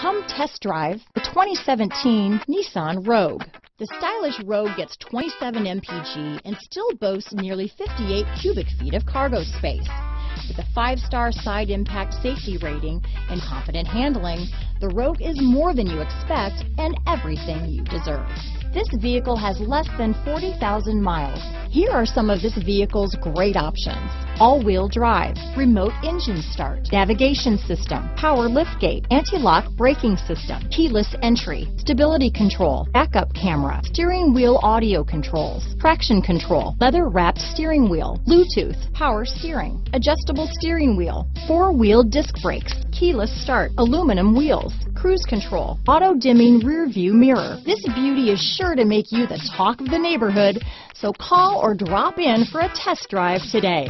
Come test drive the 2017 Nissan Rogue. The stylish Rogue gets 27 mpg and still boasts nearly 58 cubic feet of cargo space. With a five-star side impact safety rating and confident handling, the Rogue is more than you expect and everything you deserve. This vehicle has less than 40,000 miles. Here are some of this vehicle's great options. All-wheel drive, remote engine start, navigation system, power liftgate, anti-lock braking system, keyless entry, stability control, backup camera, steering wheel audio controls, traction control, leather wrapped steering wheel, Bluetooth, power steering, adjustable steering wheel, four-wheel disc brakes, keyless start, aluminum wheels, cruise control, auto dimming rear view mirror. This beauty is sure to make you the talk of the neighborhood, so call or drop in for a test drive today.